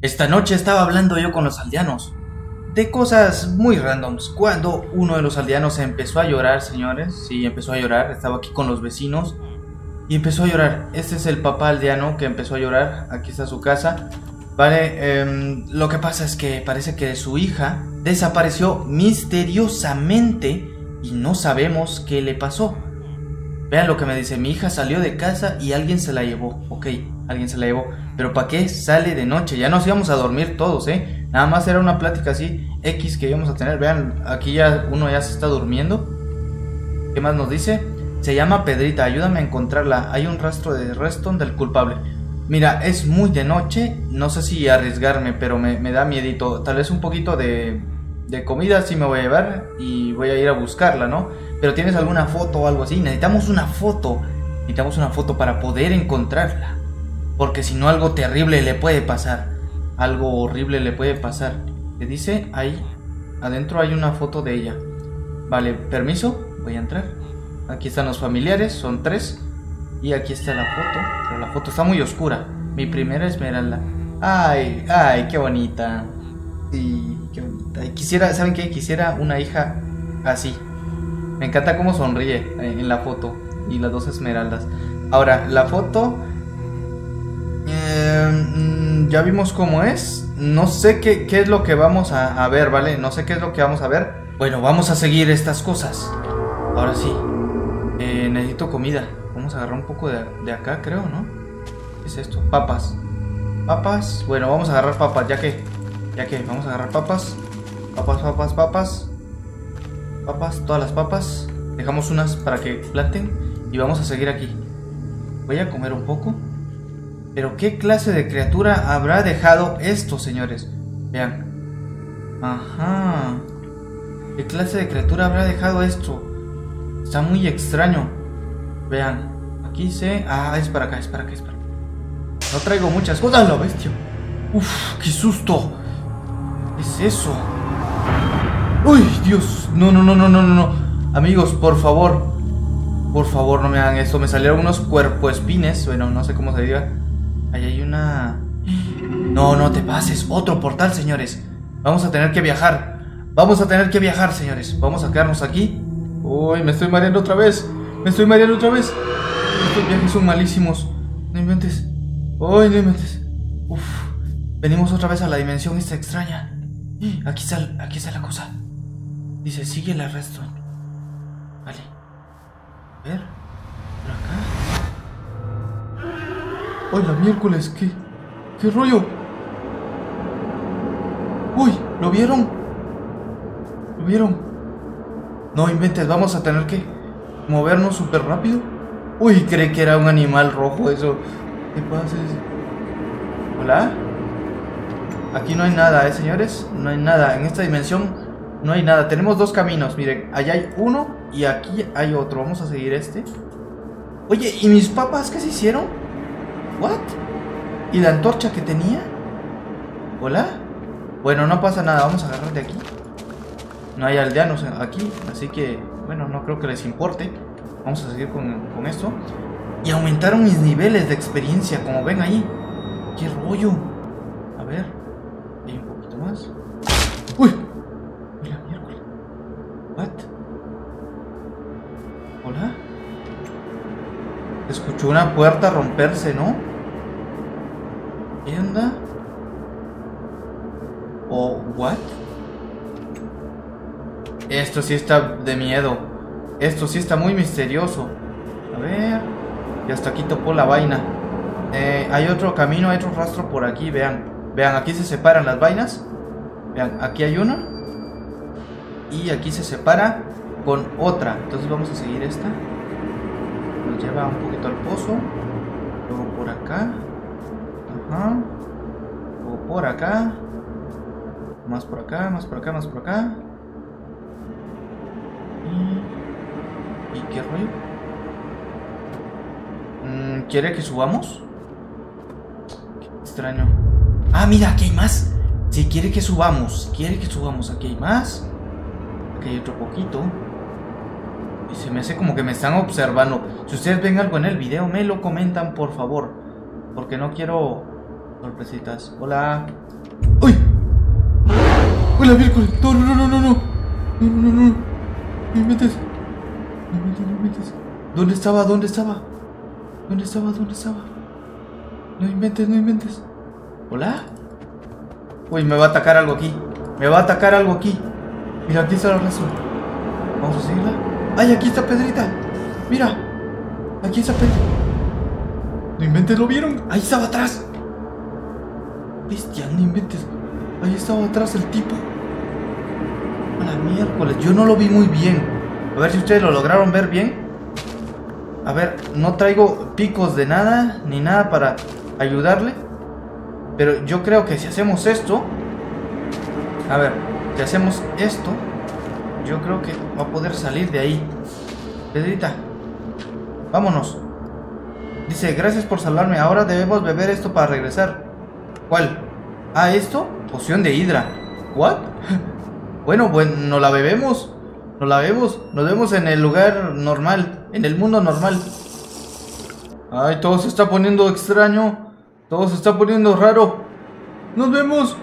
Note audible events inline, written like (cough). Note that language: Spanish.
Esta noche estaba hablando yo con los aldeanos de cosas muy randoms. Cuando uno de los aldeanos empezó a llorar, señores, sí, empezó a llorar, estaba aquí con los vecinos y empezó a llorar. Este es el papá aldeano que empezó a llorar, aquí está su casa. Vale, em, lo que pasa es que parece que su hija desapareció misteriosamente y no sabemos qué le pasó. Vean lo que me dice, mi hija salió de casa y alguien se la llevó. Ok, alguien se la llevó. Pero ¿para qué sale de noche? Ya nos íbamos a dormir todos, ¿eh? Nada más era una plática así, X que íbamos a tener. Vean, aquí ya uno ya se está durmiendo. ¿Qué más nos dice? Se llama Pedrita, ayúdame a encontrarla. Hay un rastro de Reston del culpable. Mira, es muy de noche, no sé si arriesgarme, pero me, da miedito. Tal vez un poquito de, de comida sí me voy a llevar y voy a ir a buscarla, ¿no? Pero tienes alguna foto o algo así. Necesitamos una foto. Necesitamos una foto para poder encontrarla. Porque si no algo terrible le puede pasar. Algo horrible le puede pasar. Te dice ahí. Adentro hay una foto de ella. Vale, permiso. Voy a entrar. Aquí están los familiares. Son tres. Y aquí está la foto. Pero la foto está muy oscura. Mi primera esmeralda. Ay, ay, qué bonita. Sí, qué bonita. Quisiera, ¿saben qué? Quisiera una hija así. Me encanta cómo sonríe en la foto. Y las dos esmeraldas. Ahora, la foto... Eh, ya vimos cómo es. No sé qué, es lo que vamos a, a, ver, ¿vale? No sé qué es lo que vamos a ver. Bueno, vamos a seguir estas cosas. Ahora sí. Eh, necesito comida. Vamos a agarrar un poco de, de acá, creo, ¿no? ¿Qué es esto? Papas. Papas. Bueno, vamos a agarrar papas, ya que... Ya que vamos a agarrar papas. Papas, papas, papas papas, todas las papas. Dejamos unas para que planten y vamos a seguir aquí. Voy a comer un poco. Pero ¿qué clase de criatura habrá dejado esto, señores? Vean. Ajá. ¿Qué clase de criatura habrá dejado esto? Está muy extraño. Vean. Aquí se... Ah, es para acá, es para acá, es para acá. No traigo muchas cosas, lo bestia. Uf, qué susto. ¿Qué es eso? Uy, Dios. No, no, no, no, no, no. Amigos, por favor. Por favor, no me hagan esto. Me salieron unos cuerpoespines. Bueno, no sé cómo se diga. Ahí hay una... No, no te pases. Otro portal, señores. Vamos a tener que viajar. Vamos a tener que viajar, señores. Vamos a quedarnos aquí. Uy, me estoy mareando otra vez. Me estoy mareando otra vez. Estos viajes son malísimos. No inventes. Uy, no inventes. Uf. Venimos otra vez a la dimensión esta extraña. Aquí está, aquí está la cosa. Dice, sigue el arresto. Vale. A ver. ¡Ay, la miércoles! ¿Qué? ¿Qué rollo? ¡Uy! ¿Lo vieron? ¿Lo vieron? No inventes, vamos a tener que movernos súper rápido. Uy, creí que era un animal rojo eso. ¿Qué pasa? ¿Hola? Aquí no hay nada, ¿eh, señores? No hay nada. En esta dimensión no hay nada. Tenemos dos caminos. Miren, allá hay uno y aquí hay otro. Vamos a seguir este. Oye, ¿y mis papas qué se hicieron? ¿What? ¿Y la antorcha que tenía? ¿Hola? Bueno, no pasa nada. Vamos a agarrar de aquí. No hay aldeanos aquí. Así que, bueno, no creo que les importe. Vamos a seguir con, con esto. Y aumentaron mis niveles de experiencia, como ven ahí. ¡Qué rollo! A ver. Hay un poquito más. ¡Uy! ¡Uy, la miércoles! ¿What? ¿Hola? Escuchó una puerta romperse, ¿no? ¿Qué onda? ¿O what? Esto sí está de miedo. Esto sí está muy misterioso. A ver. Y hasta aquí topó la vaina. Eh, hay otro camino, hay otro rastro por aquí, vean. Vean, aquí se separan las vainas. Vean, aquí hay una. Y aquí se separa con otra. Entonces vamos a seguir esta. Nos lleva un poquito al pozo. Luego por acá. Ajá. Luego por acá. Más por acá, más por acá, más por acá. ¿Y, ¿y qué rollo? Mm, ¿Quiere que subamos? Qué extraño. Ah, mira, aquí hay más. Si quiere que subamos, quiere que subamos. Aquí hay más. Aquí hay otro poquito. Y se me hace como que me están observando. Si ustedes ven algo en el video, me lo comentan, por favor. Porque no quiero sorpresitas. Hola. Hola, miércoles. No, no, no, no, no, no. No, no, no, no. No inventes. No inventes, no inventes. ¿Dónde estaba? ¿Dónde estaba? ¿Dónde estaba? ¿Dónde estaba? No inventes, no inventes. ¿Hola? Uy, me va a atacar algo aquí. Me va a atacar algo aquí. Mira, aquí está la razón. Vamos a seguirla. ¡Ay, aquí está Pedrita! Mira. Aquí está Pedrita. No inventes, ¿lo vieron? Ahí estaba atrás. Bestia, no inventes. Ahí estaba atrás el tipo. A la miércoles. Yo no lo vi muy bien. A ver si ustedes lo lograron ver bien. A ver, no traigo picos de nada, ni nada para ayudarle. Pero yo creo que si hacemos esto... A ver, si hacemos esto... Yo creo que va a poder salir de ahí. Pedrita, vámonos. Dice, gracias por salvarme. Ahora debemos beber esto para regresar. ¿Cuál? Ah, esto. Poción de hidra. ¿What? (laughs) bueno, bueno, no la bebemos. Nos la vemos. Nos vemos en el lugar normal. En el mundo normal. Ay, todo se está poniendo extraño. Todo se está poniendo raro. Nos vemos.